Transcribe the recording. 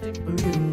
Boom.